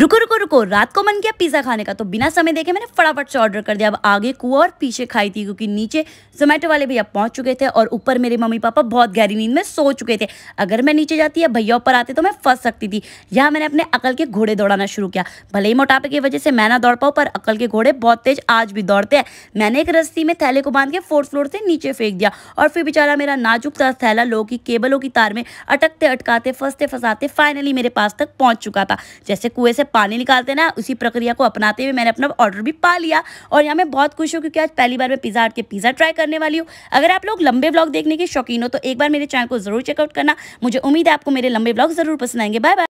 रुको रुको रुको, रात को मन किया पिज़्ज़ा खाने का तो बिना समय देखे मैंने फटाफट से ऑर्डर कर दिया। अब आगे कुआ और पीछे खाई थी, क्योंकि नीचे जोमेटो वाले भैया पहुँच चुके थे और ऊपर मेरे मम्मी पापा बहुत गहरी नींद में सो चुके थे। अगर मैं नीचे जाती या भैया ऊपर आते तो मैं फंस सकती थी। यहाँ मैंने अपने अकल के घोड़े दौड़ाना शुरू किया। भले ही मोटापे की वजह से मैं ना दौड़ पाऊँ, पर अकल के घोड़े बहुत तेज आज भी दौड़ते हैं। मैंने एक रस्सी में थैले को बाँध के फोर्थ फ्लोर से नीचे फेंक दिया और फिर बेचारा मेरा नाजुक थैला लोगों की केबलों की तार में अटकते, अटकाते, फंसते, फंसाते फाइनली मेरे पास तक पहुँच चुका था। जैसे कुएँ से पानी निकालते ना, उसी प्रक्रिया को अपनाते हुए मैंने अपना ऑर्डर भी पा लिया। और यहाँ मैं बहुत खुश हूँ क्योंकि आज पहली बार मैं पिज़्ज़ा हट के पिज़्ज़ा ट्राई करने वाली हूँ। अगर आप लोग लंबे ब्लॉग देखने के शौकीन हो तो एक बार मेरे चैनल को ज़रूर चेकआउट करना। मुझे उम्मीद है आपको मेरे लंबे ब्लॉग ज़रूर पसंद आएँगे। Bye bye